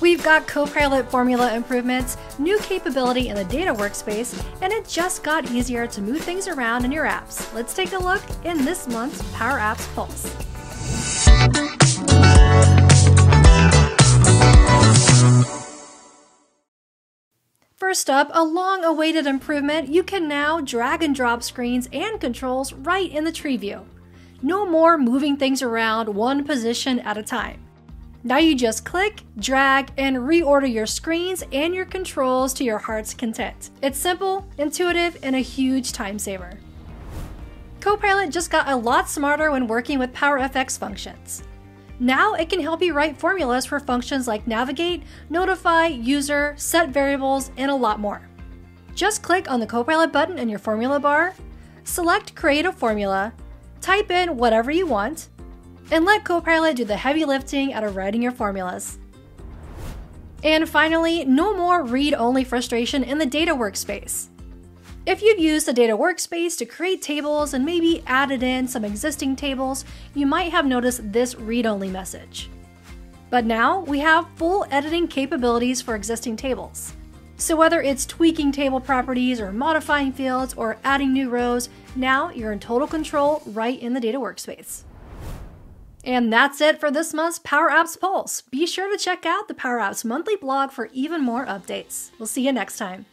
We've got Copilot formula improvements, new capability in the data workspace, and it just got easier to move things around in your apps. Let's take a look in this month's Power Apps Pulse. First up, a long awaited improvement, you can now drag and drop screens and controls right in the tree view. No more moving things around one position at a time. Now you just click, drag, and reorder your screens and your controls to your heart's content. It's simple, intuitive, and a huge time saver. Copilot just got a lot smarter when working with PowerFX functions. Now it can help you write formulas for functions like navigate, notify, user, set variables, and a lot more. Just click on the Copilot button in your formula bar, select Create a Formula, type in whatever you want, and let Copilot do the heavy lifting out of writing your formulas. And finally, no more read-only frustration in the data workspace. If you've used the data workspace to create tables and maybe added in some existing tables, you might have noticed this read-only message. But now we have full editing capabilities for existing tables. So whether it's tweaking table properties or modifying fields or adding new rows, now you're in total control right in the data workspace. And that's it for this month's Power Apps Pulse. Be sure to check out the Power Apps monthly blog for even more updates. We'll see you next time.